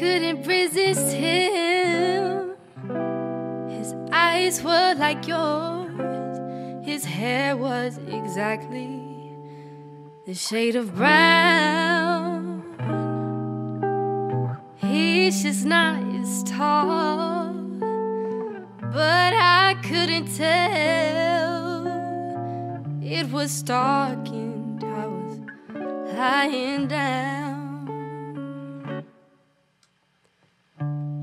couldn't resist him. His eyes were like yours, his hair was exactly the shade of brown. He's just not as tall, but I couldn't tell. It was dark and I was lying down.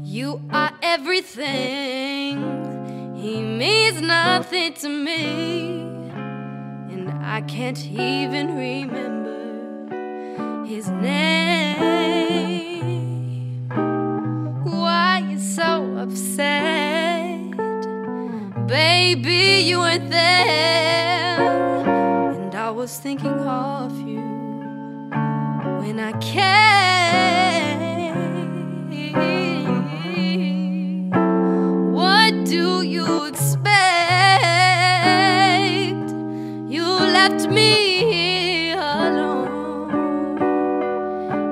You are everything. He means nothing to me. And I can't even remember his name. Why you so upset? Baby, you weren't there. And I was thinking of you when I came. Expect? You left me here alone,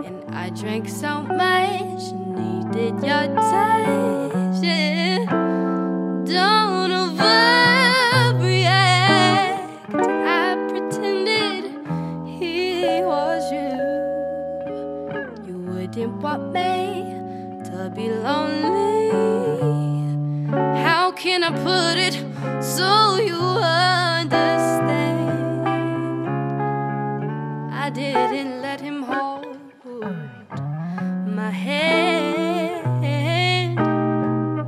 and I drank so much, needed your touch. Yeah. Don't overreact. I pretended he was you. You wouldn't want me to be lonely. Can I put it so you understand? I didn't let him hold my hand,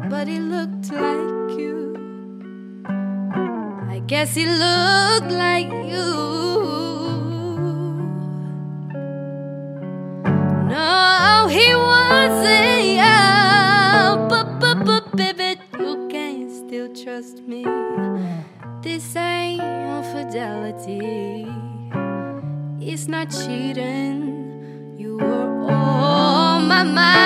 but he looked like you. I guess he looked like you. No, he wasn't. Yeah, baby, trust me. This ain't infidelity. It's not cheating. You were on my mind.